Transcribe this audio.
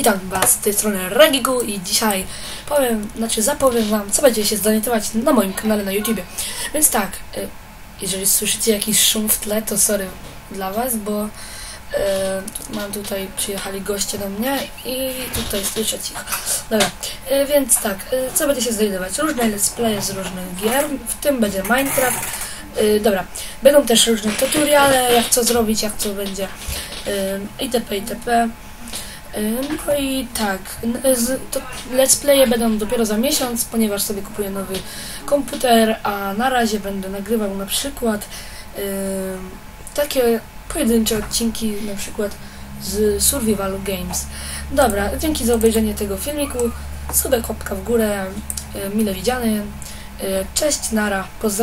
Witam Was z tej strony Regigu i dzisiaj powiem, znaczy zapowiem Wam, co będzie się zdonitować na moim kanale na YouTubie. Więc tak, y, jeżeli słyszycie jakiś szum w tle, to sorry dla Was, bo y, mam tutaj, przyjechali goście do mnie i tutaj słyszę ich. Dobra, y, więc tak, co będzie się znajdować? Różne let's play z różnych gier, w tym będzie Minecraft. Dobra, będą też różne tutoriale, jak co zrobić, jak co będzie itp. itp. Y, No i tak, to let's playe będą dopiero za miesiąc, ponieważ sobie kupuję nowy komputer, a na razie będę nagrywał na przykład y, takie pojedyncze odcinki, na przykład z Survival Games. Dobra, dzięki za obejrzenie tego filmiku, sobie kopka w górę, mile widziany, cześć, nara, pozdrawiam.